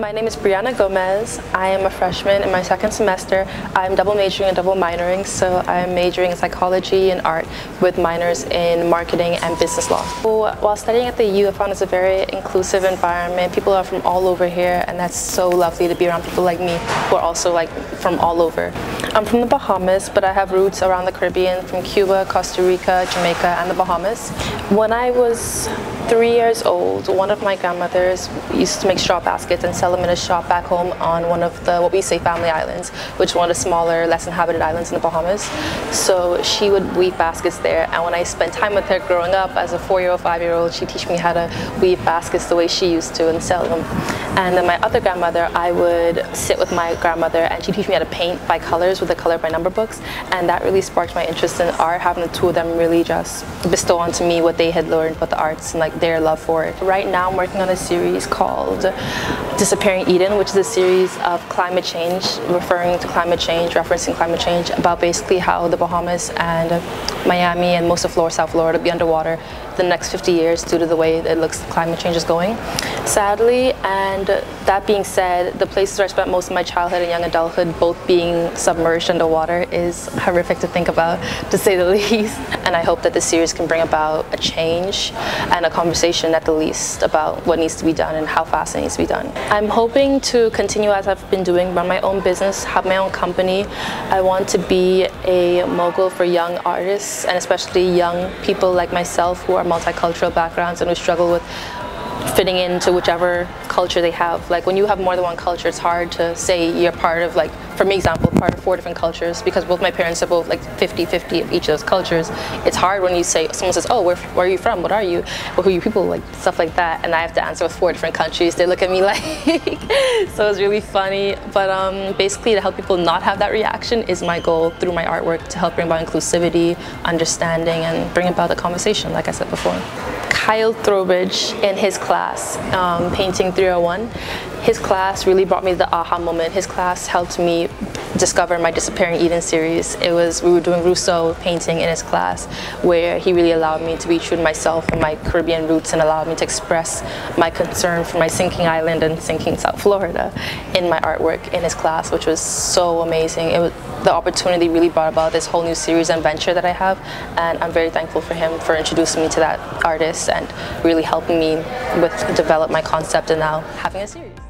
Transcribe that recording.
My name is Breanna Gomez. I am a freshman in my second semester. I'm double majoring and double minoring, so I'm majoring in psychology and art with minors in marketing and business law. While studying at the U, I found it's a very inclusive environment. People are from all over here, and that's so lovely to be around people like me who are also like from all over. I'm from the Bahamas, but I have roots around the Caribbean, from Cuba, Costa Rica, Jamaica, and the Bahamas. When I was three years old, one of my grandmothers used to make straw baskets and sell them in a shop back home on one of the, what we say, family islands, which one of the smaller, less inhabited islands in the Bahamas. So she would weave baskets there, and when I spent time with her growing up as a four-year-old, five-year-old, she'd teach me how to weave baskets the way she used to and sell them. And then my other grandmother, I would sit with my grandmother and she'd teach me how to paint by colors with the color by number books. And that really sparked my interest in art, having the two of them really just bestow onto me what they had learned about the arts and like their love for it. Right now I'm working on a series called Disappearing Eden, which is a series of climate change, referring to climate change, referencing climate change, about basically how the Bahamas and Miami and most of Florida, South Florida be underwater the next 50 years due to the way it looks climate change is going. Sadly, and that being said, the places where I spent most of my childhood and young adulthood both being submerged underwater is horrific to think about, to say the least. And I hope that this series can bring about a change and a conversation at the least about what needs to be done and how fast it needs to be done. I'm hoping to continue as I've been doing, run my own business, have my own company. I want to be a mogul for young artists and especially young people like myself who are multicultural backgrounds and who struggle with fitting into whichever culture they have. Like when you have more than one culture, it's hard to say you're part of like, for me example, part of four different cultures because both my parents are both like 50-50 of each of those cultures. It's hard when you say, someone says, oh, where, where are you from? What are you? Well, who are you people? Like stuff like that. And I have to answer with four different countries. They look at me like, so it's really funny. But um, basically to help people not have that reaction is my goal through my artwork to help bring about inclusivity, understanding, and bring about the conversation, like I said before. Kyle Trowbridge in his class, um, Painting 301. His class really brought me the aha moment. His class helped me discover my Disappearing Eden series. It was, we were doing Rousseau painting in his class where he really allowed me to be true to myself and my Caribbean roots and allowed me to express my concern for my sinking island and sinking South Florida in my artwork in his class, which was so amazing. It was, the opportunity really brought about this whole new series and venture that I have and I'm very thankful for him for introducing me to that artist and really helping me with develop my concept and now having a series.